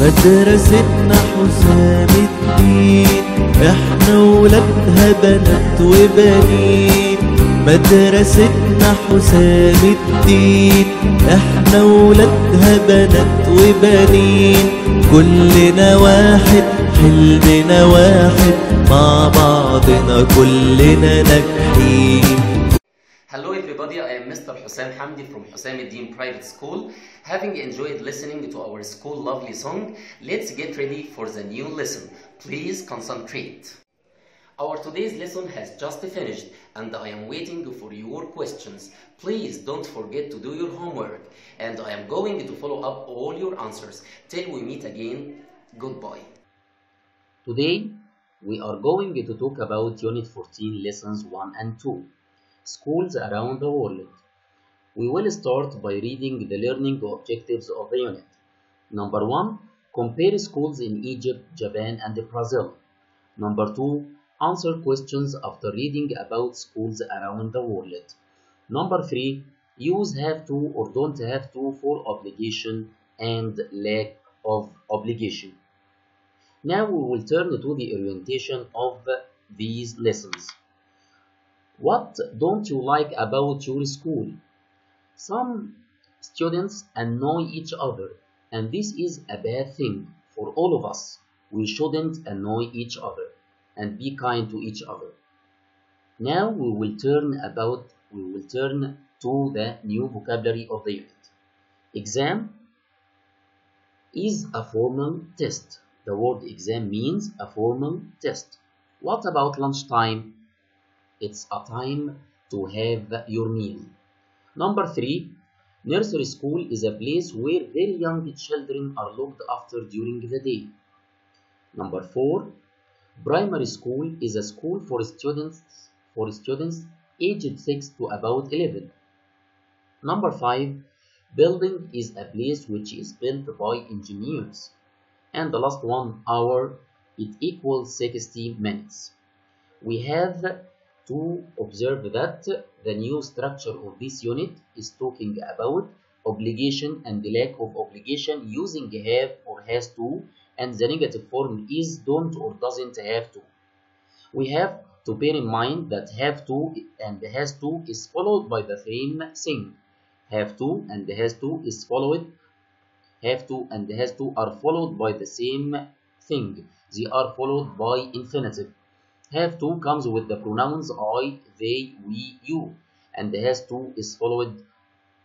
مدرستنا حسام الدين. إحنا ولادها بنات وبنين. مدرستنا حسام الدين. إحنا ولادها بنات وبنين. كلنا واحد حلمنا واحد. مع بعضنا كلنا ناجحين. Hello everybody, I am Mr. Hussein Hamdi from Hussein Private School. Having enjoyed listening to our school lovely song, let's get ready for the new lesson. Please concentrate. Our today's lesson has just finished and I am waiting for your questions. Please don't forget to do your homework and I am going to follow up all your answers. Till we meet again, goodbye. Today, we are going to talk about Unit 14 Lessons 1 and 2 Schools around the world. We will start by reading the learning objectives of the unit. Number 1. Compare schools in Egypt, Japan, and Brazil. Number 2. Answer questions after reading about schools around the world. Number 3. Use have to or don't have to for obligation and lack of obligation. Now we will turn to the orientation of these lessons. What don't you like about your school? Some students annoy each other, and this is a bad thing for all of us. We shouldn't annoy each other and be kind to each other. Now we will turn about we will turn to the new vocabulary of the unit. Exam is a formal test. The word exam means a formal test. What about lunchtime? It's a time to have your meal. Number three, nursery school is a place where very young children are looked after during the day. Number four, primary school is a school for students for students aged 6 to about 11. Number five, building is a place which is built by engineers. And the last one hour, it equals 60 minutes. We have to observe that the new structure of this unit is talking about obligation and the lack of obligation using have or has to and the negative form is don't or doesn't have to. We have to bear in mind that have to and has to is followed by the same thing. Have to and has to is followed have to and has to are followed by the same thing. They are followed by infinitive have to comes with the pronouns I, they, we, you, and has to is followed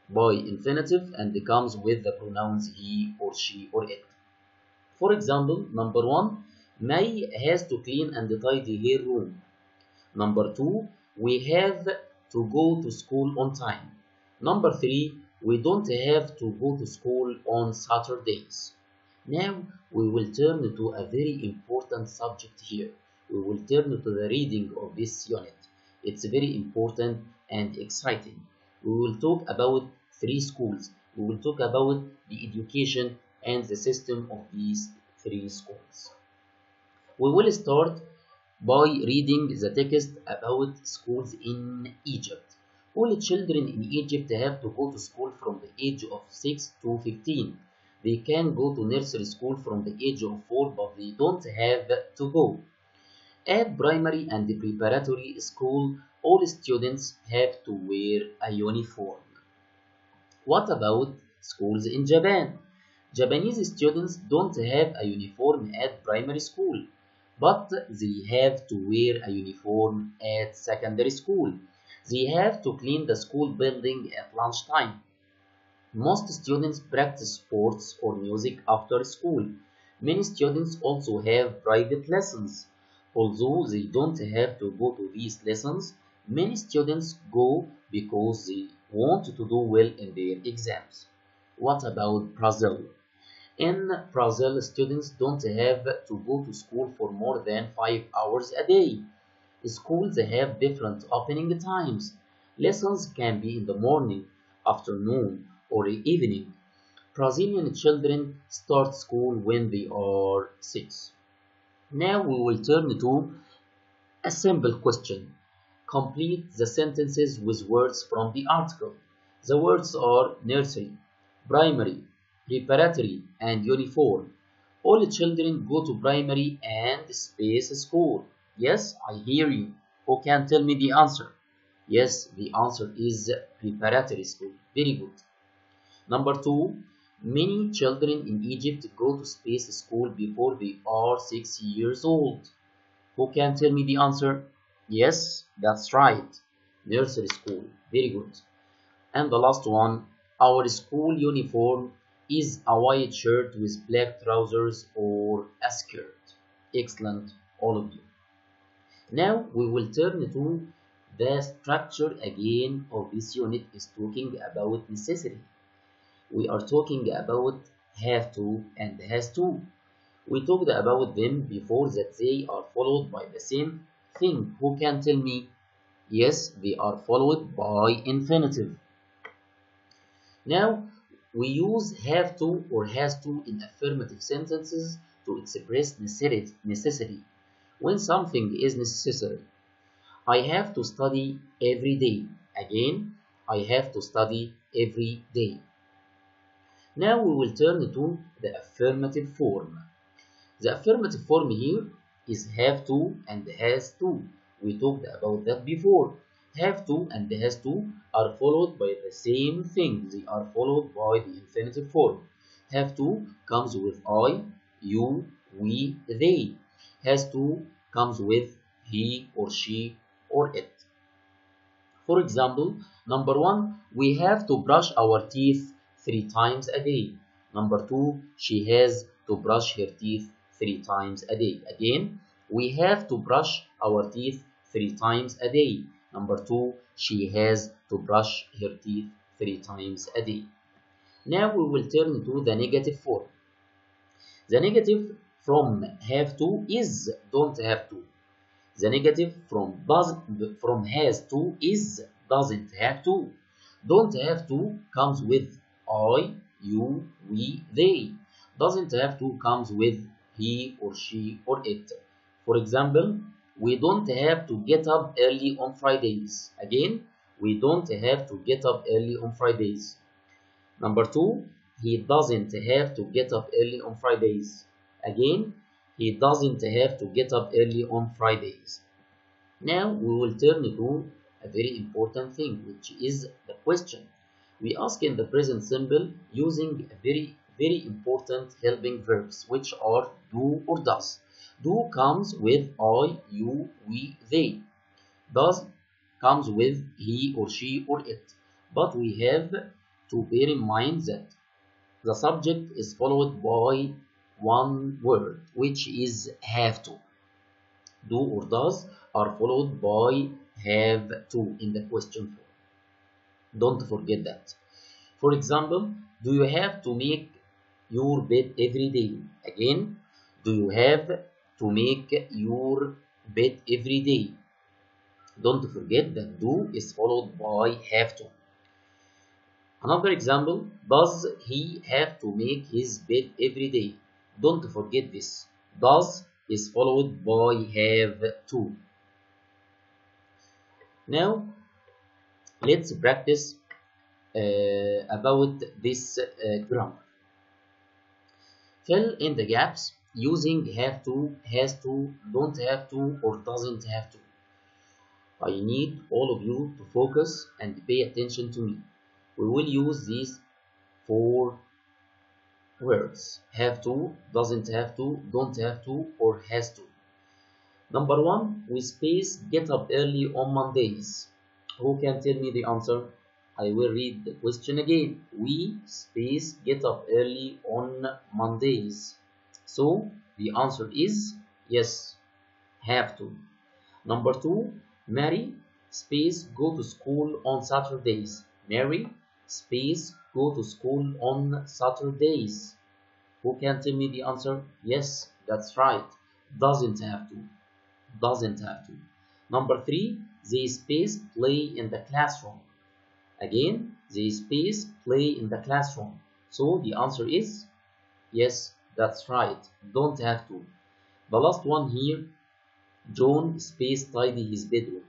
by infinitive and comes with the pronouns he or she or it. For example, number one, May has to clean and tidy her room. Number two, we have to go to school on time. Number three, we don't have to go to school on Saturdays. Now we will turn to a very important subject here we will turn to the reading of this unit. It's very important and exciting. We will talk about three schools. We will talk about the education and the system of these three schools. We will start by reading the text about schools in Egypt. All children in Egypt have to go to school from the age of 6 to 15. They can go to nursery school from the age of 4, but they don't have to go. At primary and the preparatory school, all students have to wear a uniform. What about schools in Japan? Japanese students don't have a uniform at primary school, but they have to wear a uniform at secondary school. They have to clean the school building at lunchtime. Most students practice sports or music after school. Many students also have private lessons. Although they don't have to go to these lessons, many students go because they want to do well in their exams. What about Brazil? In Brazil, students don't have to go to school for more than 5 hours a day. Schools have different opening times. Lessons can be in the morning, afternoon, or evening. Brazilian children start school when they are 6. Now we will turn to a simple question. Complete the sentences with words from the article. The words are nursery, primary, preparatory, and uniform. All children go to primary and space school. Yes, I hear you. Who can tell me the answer? Yes, the answer is preparatory school. Very good. Number two, many children in Egypt go to space school before they are six years old. Who can tell me the answer? Yes, that's right. Nursery school. Very good. And the last one, our school uniform is a white shirt with black trousers or a skirt. Excellent, all of you. Now we will turn to the structure again of this unit is talking about necessity. We are talking about have to and has to. We talked about them before that they are followed by the same thing. Who can tell me? Yes, they are followed by infinitive. Now, we use have to or has to in affirmative sentences to express necessity. When something is necessary, I have to study every day. Again, I have to study every day. Now we will turn to the affirmative form. The affirmative form here is have to and has to. We talked about that before. Have to and has to are followed by the same thing. They are followed by the infinitive form. Have to comes with I, you, we, they. Has to comes with he or she or it. For example, number one, we have to brush our teeth three times a day. Number two, she has to brush her teeth three times a day. Again, we have to brush our teeth three times a day. Number two, she has to brush her teeth three times a day. Now we will turn to the negative form. The negative from have to is don't have to. The negative from does from has to is doesn't have to. Don't have to comes with I, you, we, they. Doesn't have to comes with he or she or it. For example, we don't have to get up early on Fridays. Again, we don't have to get up early on Fridays. Number two, he doesn't have to get up early on Fridays. Again, he doesn't have to get up early on Fridays. Now we will turn to a very important thing, which is the question. We ask in the present simple using very, very important helping verbs, which are do or does. Do comes with I, you, we, they. Does comes with he or she or it. But we have to bear in mind that the subject is followed by one word, which is have to. Do or does are followed by have to in the question form. Don't forget that. For example, do you have to make your bed every day? Again, do you have to make your bed every day? Don't forget that do is followed by have to. Another example, does he have to make his bed every day? Don't forget this. Does is followed by have to. Now, let's practice uh, about this uh, grammar. Fill in the gaps using have to, has to, don't have to, or doesn't have to. I need all of you to focus and pay attention to me. We will use these four words have to, doesn't have to, don't have to, or has to. Number one, we space get up early on Mondays. Who can tell me the answer? I will read the question again. We space get up early on Mondays. So the answer is yes, have to. Number two, Mary space go to school on Saturdays. Mary space go to school on Saturdays. Who can tell me the answer? Yes, that's right. Doesn't have to. Doesn't have to. Number three, they space play in the classroom. Again, they space play in the classroom. So the answer is yes, that's right. Don't have to. The last one here, John space tidy his bedroom.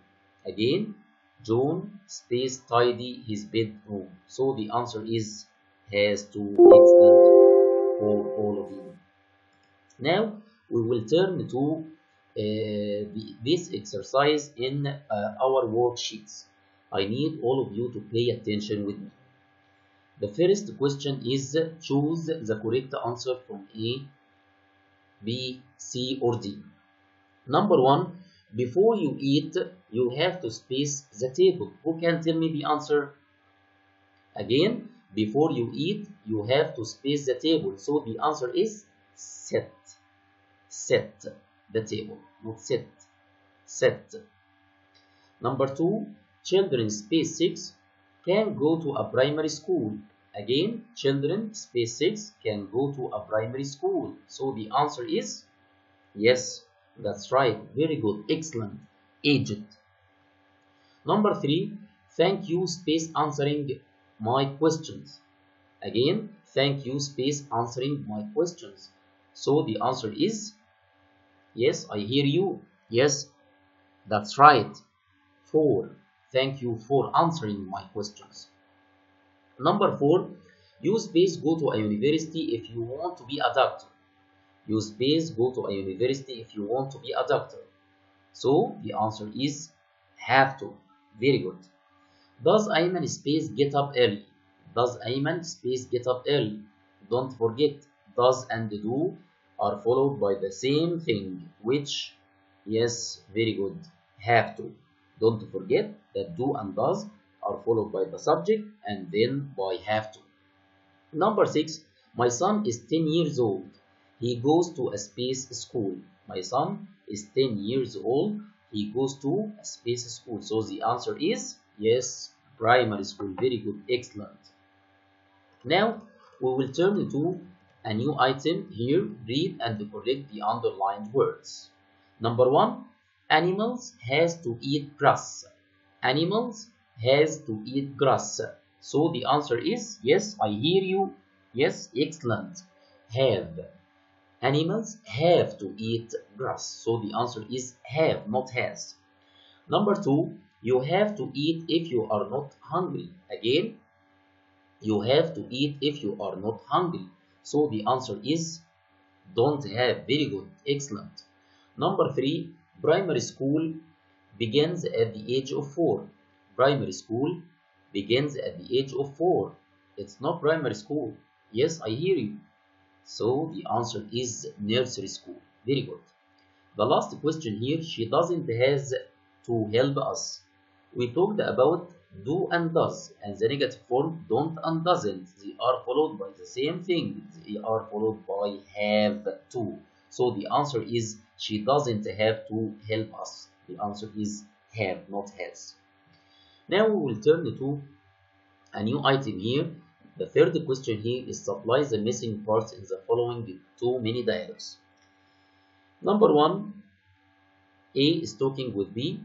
Again, John space tidy his bedroom. So the answer is has to. Excellent for all of you. Now we will turn to the, this exercise in uh, our worksheets. I need all of you to pay attention with me. The first question is choose the correct answer from A, B, C, or D. Number one, before you eat, you have to space the table. Who can tell me the answer? Again, before you eat, you have to space the table. So the answer is set. Set the table, not set. Set. Number two, children space six can go to a primary school. Again, children space 6 can go to a primary school. So the answer is yes, that's right. Very good. Excellent. Aged. Number 3, thank you space answering my questions. Again, thank you space answering my questions. So the answer is yes, I hear you. Yes, that's right. 4. Thank you for answering my questions. Number 4. Use space go to a university if you want to be a doctor. Use space go to a university if you want to be a doctor. So the answer is have to. Very good. Does Ayman space get up early? Does Ayman space get up early? Don't forget, does and do are followed by the same thing, which, yes, very good, have to. Don't forget that do and does are followed by the subject and then by have to. Number 6. My son is 10 years old. He goes to a space school. My son is 10 years old. He goes to a space school. So the answer is yes, primary school. Very good. Excellent. Now we will turn to a new item here. Read and correct the underlined words. Number 1. Animals has to eat grass. Animals has to eat grass. So the answer is yes, I hear you. Yes, excellent. Have. Animals have to eat grass. So the answer is have, not has. Number two, you have to eat if you are not hungry. Again, you have to eat if you are not hungry. So the answer is don't have. Very good. Excellent. Number three, primary school begins at the age of four. Primary school begins at the age of four. It's not primary school. Yes, I hear you. So the answer is nursery school. Very good. The last question here, she doesn't has to help us. We talked about do and does and the negative form don't and doesn't. They are followed by the same thing. They are followed by have to. So the answer is she doesn't have to help us. The answer is have, not has. Now we will turn to a new item here. The third question here is supply the missing parts in the following two mini dialogues. Number one, A is talking with B.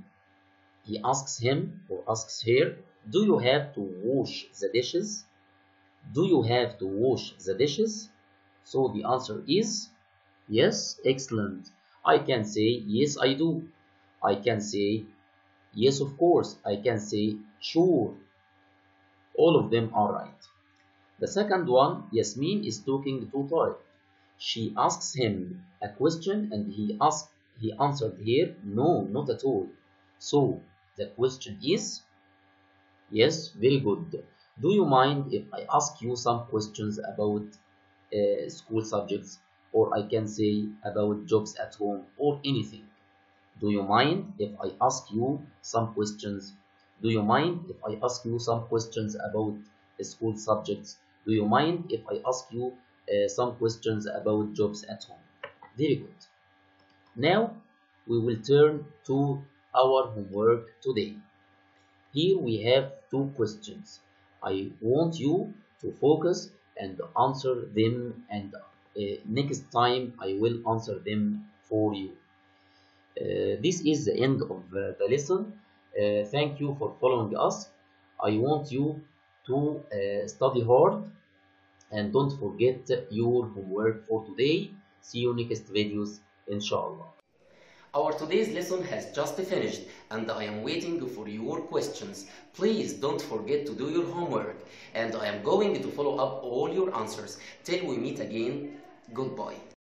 He asks him or asks her, Do you have to wash the dishes? Do you have to wash the dishes? So the answer is yes, excellent. I can say yes, I do. I can say yes, of course. I can say sure. All of them are right. The second one, Yasmin is talking to Tariq. She asks him a question and he asked he answered her, no, not at all. So the question is yes, very good. Do you mind if I ask you some questions about uh, school subjects or I can say about jobs at home or anything? Do you mind if I ask you some questions? Do you mind if I ask you some questions about school subjects? Do you mind if I ask you uh, some questions about jobs at home? Very good. Now we will turn to our homework today. Here we have two questions. I want you to focus and answer them and uh, next time I will answer them for you. Uh, this is the end of uh, the lesson. Uh, thank you for following us. I want you to uh, study hard and don't forget your homework for today. See you next videos inshallah. Our today's lesson has just finished and I am waiting for your questions. Please don't forget to do your homework and I am going to follow up all your answers. Till we meet again, goodbye.